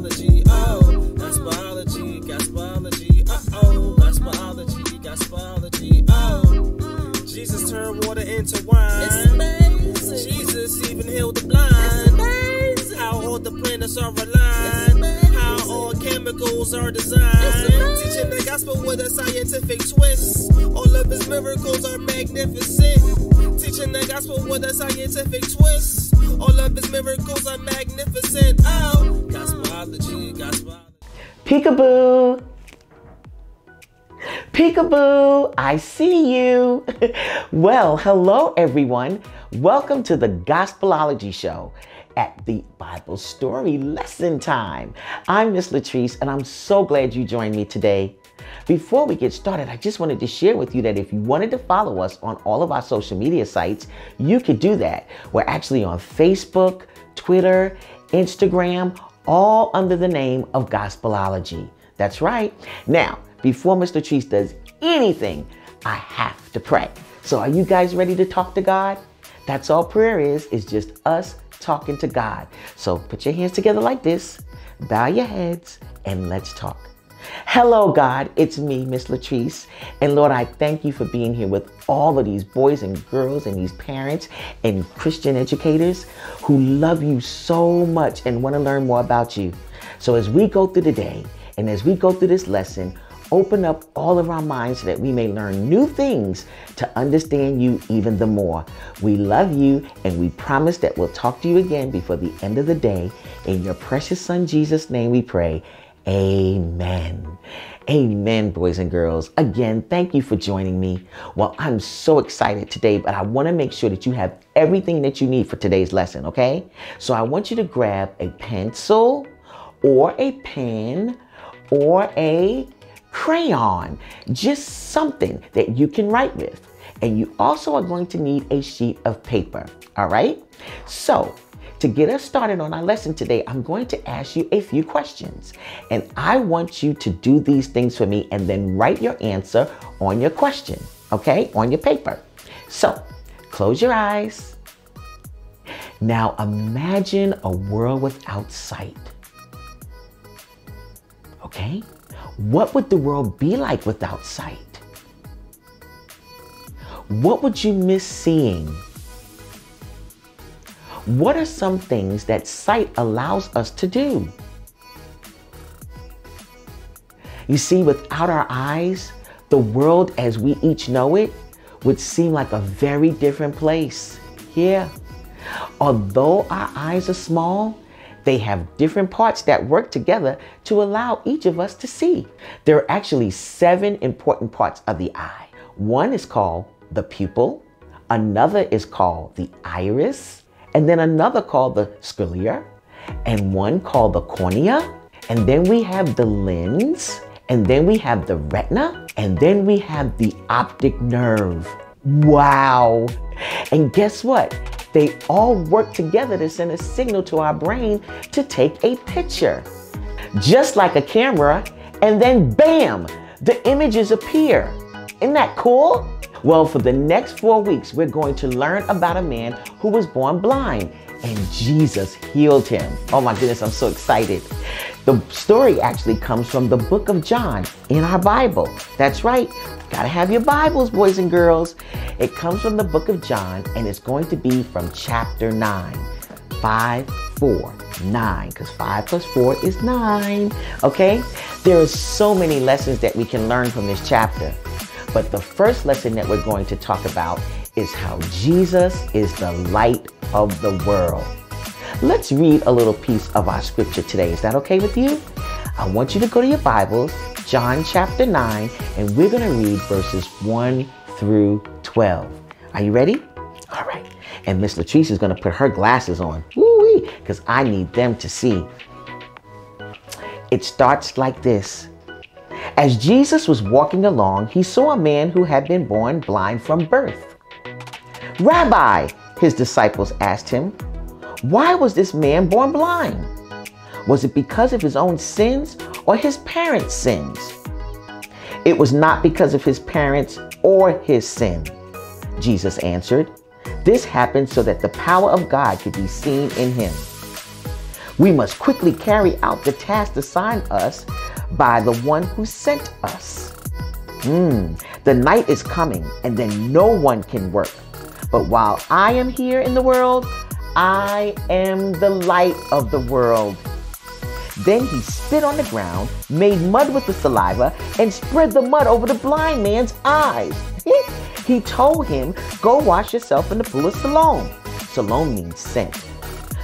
gospelology, oh, gospelology, gospelology, uh oh, gospelology, gospelology, oh. Jesus turned water into wine. It's amazing. Jesus even healed the blind. It's amazing. How all the planets are It's aligned. amazing. How all chemicals are designed. It's. Teaching the gospel with a scientific twist. All miracles are magnificent. Teaching the gospel with a scientific twist. All of his miracles are magnificent. Oh, gospelology, gospelology. Peekaboo. Peekaboo, I see you. well, hello everyone. Welcome to the Gospelology Show at the Bible Story Lesson Time. I'm Miss Latrece and I'm so glad you joined me today. Before we get started, I just wanted to share with you that if you wanted to follow us on all of our social media sites, you could do that. We're actually on Facebook, Twitter, Instagram, all under the name of Gospelology. That's right. Now, before Mr. Treese does anything, I have to pray. So are you guys ready to talk to God? That's all prayer is, is just us talking to God. So put your hands together like this, bow your heads, and let's talk. Hello, God. It's me, Miss Latrece. And Lord, I thank you for being here with all of these boys and girls and these parents and Christian educators who love you so much and want to learn more about you. So as we go through the day and as we go through this lesson, open up all of our minds so that we may learn new things to understand you even the more. We love you and we promise that we'll talk to you again before the end of the day. In your precious son Jesus' name we pray. Amen. Amen, boys and girls. Again, thank you for joining me. Well, I'm so excited today, but I want to make sure that you have everything that you need for today's lesson, okay? So I want you to grab a pencil or a pen or a crayon, just something that you can write with. And you also are going to need a sheet of paper, all right? So to get us started on our lesson today, I'm going to ask you a few questions. And I want you to do these things for me and then write your answer on your question, okay? On your paper. So close your eyes. Now imagine a world without sight. Okay? What would the world be like without sight? What would you miss seeing? What are some things that sight allows us to do? You see, without our eyes, the world as we each know it would seem like a very different place. Yeah. Although our eyes are small, they have different parts that work together to allow each of us to see. There are actually seven important parts of the eye. One is called the pupil, another is called the iris, and then another called the sclera, and one called the cornea, and then we have the lens, and then we have the retina, and then we have the optic nerve. Wow! And guess what? They all work together to send a signal to our brain to take a picture. Just like a camera, and then bam, the images appear. Isn't that cool? Well, for the next four weeks, we're going to learn about a man who was born blind and Jesus healed him. Oh my goodness, I'm so excited. The story actually comes from the book of John in our Bible. That's right. Gotta have your Bibles, boys and girls. It comes from the book of John and it's going to be from chapter 9. 5, 4, 9, because 5 plus 4 is 9. Okay? There are so many lessons that we can learn from this chapter. But the first lesson that we're going to talk about is how Jesus is the light of the world. Let's read a little piece of our scripture today. Is that okay with you? I want you to go to your Bibles, John chapter 9, and we're going to read verses 1 through 12. Are you ready? All right. And Miss Latrece is going to put her glasses on. Woo-wee, because I need them to see. It starts like this. As Jesus was walking along, he saw a man who had been born blind from birth. Rabbi, his disciples asked him, why was this man born blind? Was it because of his own sins or his parents' sins? It was not because of his parents or his sin, Jesus answered. This happened so that the power of God could be seen in him. We must quickly carry out the task assigned us by the one who sent us. Mm, the night is coming and then no one can work. But while I am here in the world, I am the light of the world. Then he spit on the ground, made mud with the saliva, and spread the mud over the blind man's eyes. he told him, Go wash yourself in the pool of Siloam. Siloam means sent.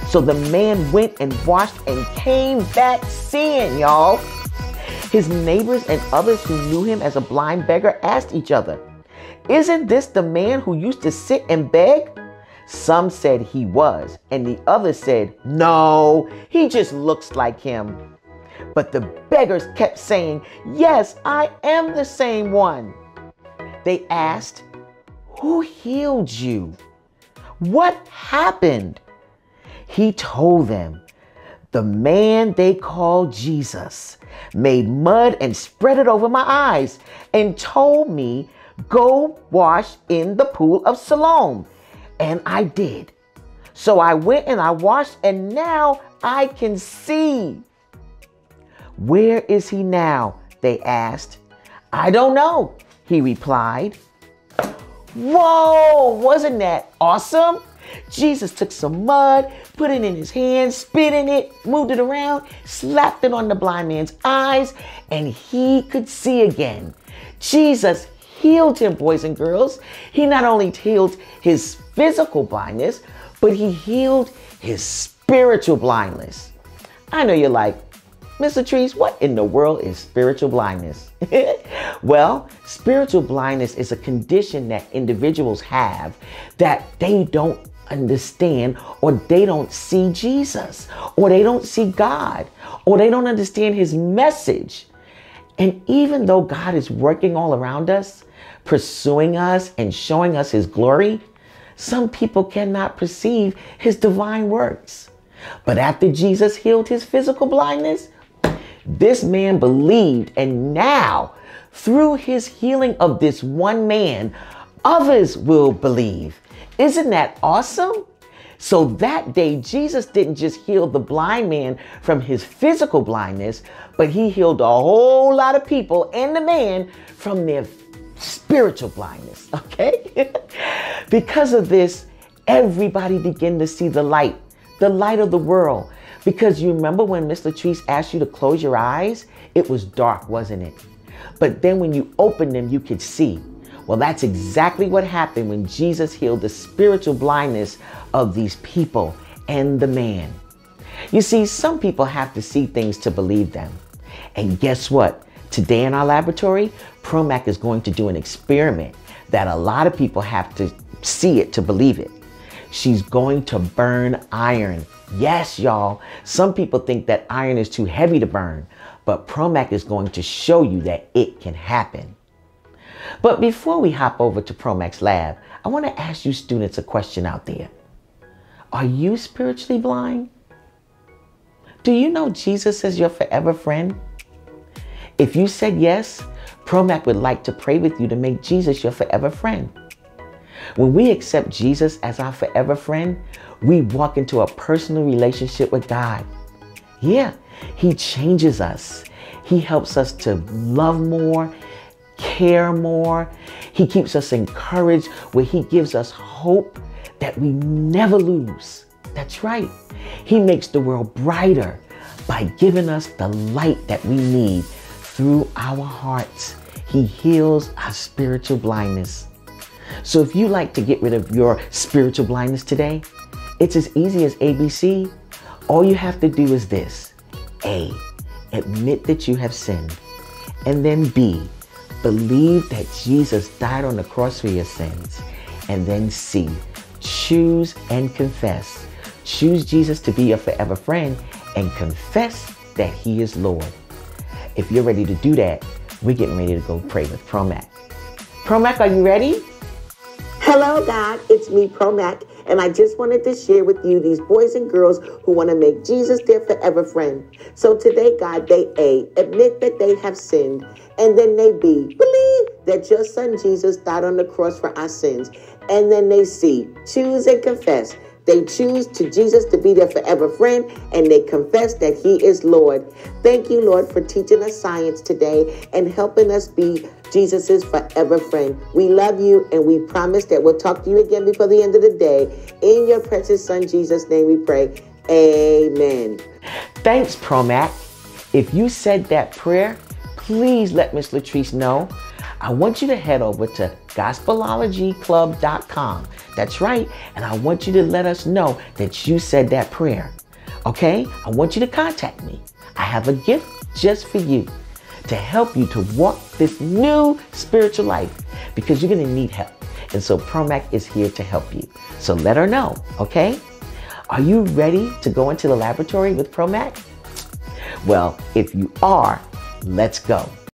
So the man went and washed and came back seeing, y'all. His neighbors and others who knew him as a blind beggar asked each other, Isn't this the man who used to sit and beg? Some said he was, and the others said, No, he just looks like him. But the beggars kept saying, Yes, I am the same one. They asked, Who healed you? What happened? He told them, The man they called Jesus made mud and spread it over my eyes and told me, Go wash in the pool of Siloam and I did. So I went and I washed, and now I can see. Where is he now? They asked. I don't know, he replied. Whoa, wasn't that awesome? Jesus took some mud, put it in his hand, spit in it, moved it around, slapped it on the blind man's eyes, and he could see again. Jesus healed him, boys and girls. He not only healed his physical blindness, but he healed his spiritual blindness. I know you're like, Mr. Trees, what in the world is spiritual blindness? well, spiritual blindness is a condition that individuals have that they don't understand or they don't see Jesus or they don't see God or they don't understand his message. And even though God is working all around us, pursuing us and showing us his glory, some people cannot perceive his divine works. But after Jesus healed his physical blindness, this man believed, and now, through his healing of this one man, others will believe. Isn't that awesome? So that day, Jesus didn't just heal the blind man from his physical blindness, but he healed a whole lot of people and the man from their spiritual blindness, okay? because of this, everybody began to see the light, the light of the world. Because you remember when Mr. Latrece asked you to close your eyes? It was dark, wasn't it? But then when you opened them, you could see. Well, that's exactly what happened when Jesus healed the spiritual blindness of these people and the man. You see, some people have to see things to believe them. And guess what? Today in our laboratory, ProMac is going to do an experiment that a lot of people have to see it to believe it. She's going to burn iron. Yes, y'all. Some people think that iron is too heavy to burn, but ProMac is going to show you that it can happen. But before we hop over to ProMac's lab, I want to ask you students a question out there. Are you spiritually blind? Do you know Jesus is your forever friend? If you said yes, ProMac would like to pray with you to make Jesus your forever friend. When we accept Jesus as our forever friend, we walk into a personal relationship with God. Yeah, He changes us. He helps us to love more, care more. He keeps us encouraged where He gives us hope that we never lose. That's right. He makes the world brighter by giving us the light that we need through our hearts. He heals our spiritual blindness. So if you like to get rid of your spiritual blindness today, it's as easy as ABC. All you have to do is this. A, admit that you have sinned. And then B, believe that Jesus died on the cross for your sins. And then C, choose and confess. Choose Jesus to be your forever friend and confess that he is Lord. If you're ready to do that, we're getting ready to go pray with ProMac. ProMac, are you ready? Hello, God. It's me, ProMac, and I just wanted to share with you these boys and girls who want to make Jesus their forever friend. So today, God, they A, admit that they have sinned, and then they B, believe that your son Jesus died on the cross for our sins, and then they see, choose and confess. They choose to Jesus to be their forever friend and they confess that he is Lord. Thank you, Lord, for teaching us science today and helping us be Jesus' is forever friend. We love you and we promise that we'll talk to you again before the end of the day. In your precious son Jesus' name we pray. Amen. Thanks, ProMac. If you said that prayer, please let Miss Latrece know. I want you to head over to gospelologyclub.com. That's right. And I want you to let us know that you said that prayer. Okay? I want you to contact me. I have a gift just for you to help you to walk this new spiritual life because you're going to need help. And so ProMac is here to help you. So let her know, okay? Are you ready to go into the laboratory with ProMac? Well, if you are, let's go.